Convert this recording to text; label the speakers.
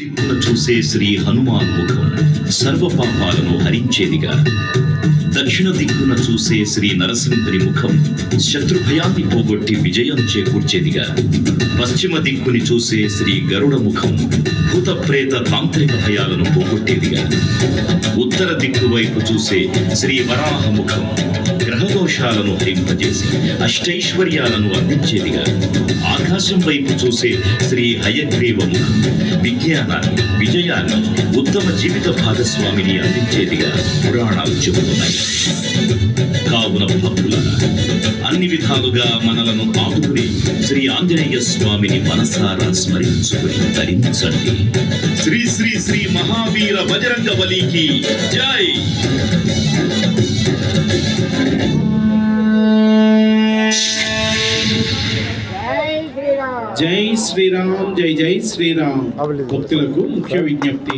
Speaker 1: దిక్కున చూసే శ్రీ హనుమాన్ ముఖం సర్వ పాపాలను హరించేదిగా. దక్షిణ దిక్కున చూసే శ్రీ నరసింహుని ముఖం శత్రుభయాన్ని పోగొట్టి విజయం చేకూర్చేదిగా. పశ్చిమ దిక్కుని చూసే శ్రీ గరుడ ముఖం భూత ప్రేత తాంత్రిక భయాలను పోగొట్టేదిగా. ఉత్తర దిక్కు వైపు చూసే శ్రీ వరాహ ముఖం గ్రహదోషాలను హరింపజేసి అష్టైశ్వర్యాలను అందించేదిగా. ఆకాశం వైపు చూసే శ్రీ హయగ్రీవ ముఖం విజ్ఞానాన్ని విజయాన్ని ఉత్తమ జీవిత భాగస్వామిని అందించేదిగా పురాణాలు చెబుతున్నాయి. కావున భక్తుల అన్ని విధాలుగా మనలను ఆదుకుని శ్రీ ఆంజనేయ స్వామిని మనసారా స్మరించుకుని ధరించండి శ్రీ శ్రీ శ్రీ మహావీర బజరంగ బలికి జై!
Speaker 2: జై శ్రీరామ్ జై జై శ్రీరామ్ భక్తులకు ముఖ్య విజ్ఞప్తి